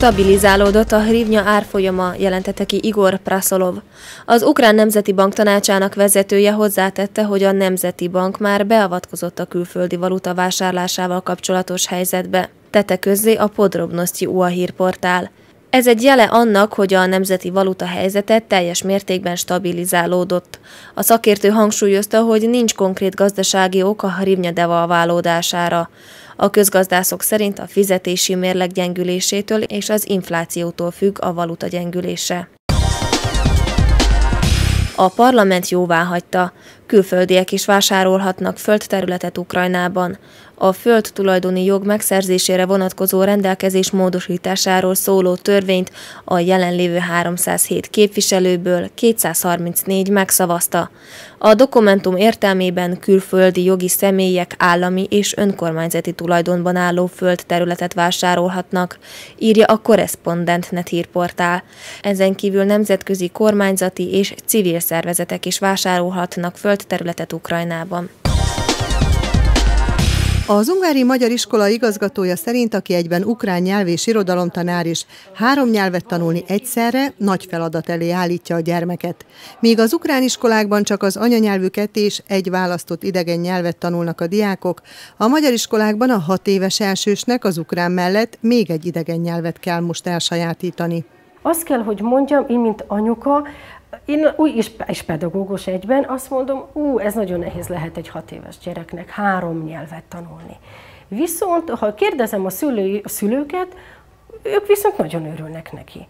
Stabilizálódott a hrivnya árfolyama, jelentette ki Igor Praszolov. Az Ukrán Nemzeti Bank tanácsának vezetője hozzátette, hogy a Nemzeti Bank már beavatkozott a külföldi valuta vásárlásával kapcsolatos helyzetbe. Tette közzé a Podrobnosti UA hírportál. Ez egy jele annak, hogy a nemzeti valuta helyzetet teljes mértékben stabilizálódott. A szakértő hangsúlyozta, hogy nincs konkrét gazdasági ok a hrivnya devalválódására. A közgazdászok szerint a fizetési mérleg gyengülésétől és az inflációtól függ a valuta gyengülése. A parlament jóvá hagyta, külföldiek is vásárolhatnak földterületet Ukrajnában a föld tulajdoni jog megszerzésére vonatkozó rendelkezés módosításáról szóló törvényt a jelenlévő 307 képviselőből 234 megszavazta. A dokumentum értelmében külföldi jogi személyek állami és önkormányzati tulajdonban álló földterületet vásárolhatnak, írja a Correspondent net hírportál. Ezen kívül nemzetközi kormányzati és civil szervezetek is vásárolhatnak földterületet Ukrajnában. Az Ungári Magyar Iskola igazgatója szerint, aki egyben ukrán nyelv és irodalomtanár is, három nyelvet tanulni egyszerre nagy feladat elé állítja a gyermeket. Míg az ukrán iskolákban csak az anyanyelvüket és egy választott idegen nyelvet tanulnak a diákok, a magyar iskolákban a hat éves elsősnek az ukrán mellett még egy idegen nyelvet kell most elsajátítani. Azt kell, hogy mondjam, én, mint anyuka, én úgy is, és pedagógus egyben azt mondom, ú, ez nagyon nehéz lehet egy hat éves gyereknek három nyelvet tanulni. Viszont, ha kérdezem a, szülő, a szülőket, ők viszont nagyon örülnek neki.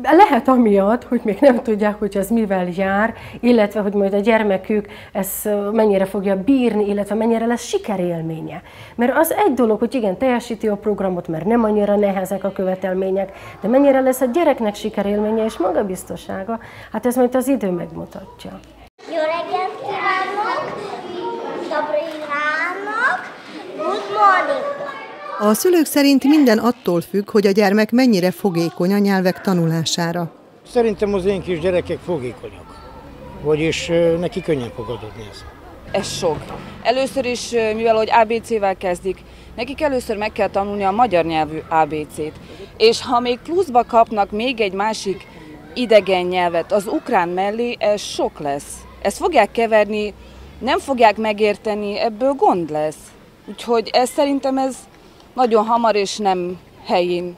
Lehet amiatt, hogy még nem tudják, hogy ez mivel jár, illetve hogy majd a gyermekük ezt mennyire fogja bírni, illetve mennyire lesz sikerélménye. Mert az egy dolog, hogy igen, teljesíti a programot, mert nem annyira nehezek a követelmények, de mennyire lesz a gyereknek sikerélménye és magabiztossága, hát ez majd az idő megmutatja. A szülők szerint minden attól függ, hogy a gyermek mennyire fogékony a nyelvek tanulására. Szerintem az én kis gyerekek fogékonyak, vagyis neki könnyen fog adni ez. Ez sok. Először is, mivel hogy ABC-vel kezdik, nekik először meg kell tanulni a magyar nyelvű ABC-t. És ha még pluszba kapnak még egy másik idegen nyelvet az ukrán mellé, ez sok lesz. Ezt fogják keverni, nem fogják megérteni, ebből gond lesz. Úgyhogy ez szerintem ez nagyon hamar és nem helyén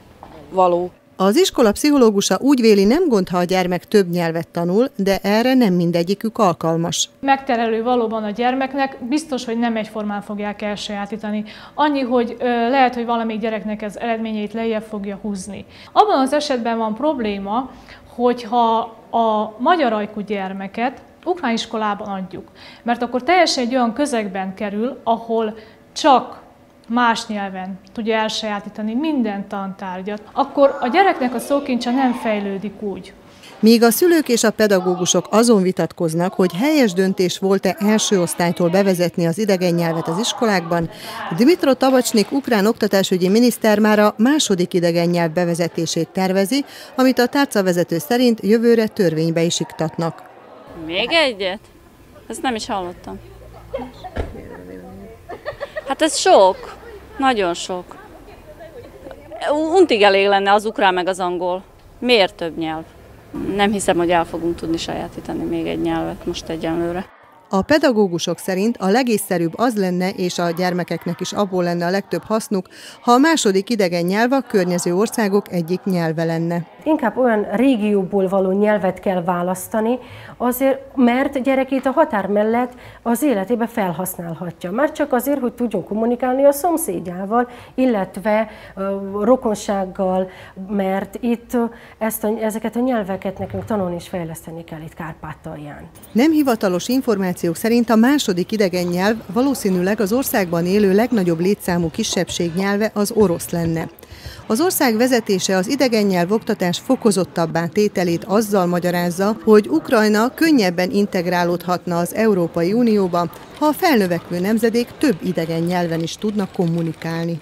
való. Az iskola pszichológusa úgy véli, nem gond, ha a gyermek több nyelvet tanul, de erre nem mindegyikük alkalmas. Megterelő valóban a gyermeknek, biztos, hogy nem egyformán fogják elsajátítani. Annyi, hogy ö, lehet, hogy valamelyik gyereknek ez eredményeit lejjebb fogja húzni. Abban az esetben van probléma, hogyha a magyar ajkú gyermeket ukrán iskolában adjuk, mert akkor teljesen egy olyan közegben kerül, ahol csak más nyelven tudja elsajátítani minden tantárgyat, akkor a gyereknek a szókincse nem fejlődik úgy. Míg a szülők és a pedagógusok azon vitatkoznak, hogy helyes döntés volt-e első osztálytól bevezetni az idegen nyelvet az iskolákban, Dmitro Tabacsnik ukrán oktatásügyi miniszter már a második idegen nyelv bevezetését tervezi, amit a tárcavezető szerint jövőre törvénybe is iktatnak. Még egyet? Ezt nem is hallottam. Hát ez sok, nagyon sok. Untig elég lenne az ukrán meg az angol. Miért több nyelv? Nem hiszem, hogy el fogunk tudni sajátítani még egy nyelvet most egyenlőre. A pedagógusok szerint a legészszerűbb az lenne, és a gyermekeknek is abból lenne a legtöbb hasznuk, ha a második idegen nyelv a környező országok egyik nyelve lenne. Inkább olyan régióból való nyelvet kell választani, azért, mert gyerekét a határ mellett az életébe felhasználhatja. Már csak azért, hogy tudjon kommunikálni a szomszédjával, illetve uh, rokonsággal, mert itt uh, ezt a, ezeket a nyelveket nekünk tanulni és fejleszteni kell itt Kárpátalján. Nem hivatalos információk szerint a második idegen nyelv valószínűleg az országban élő legnagyobb létszámú kisebbség nyelve az orosz lenne. Az ország vezetése az idegen nyelv oktatás fokozottabbá tételét azzal magyarázza, hogy Ukrajna könnyebben integrálódhatna az Európai Unióba, ha a felnövekvő nemzedék több idegen nyelven is tudna kommunikálni.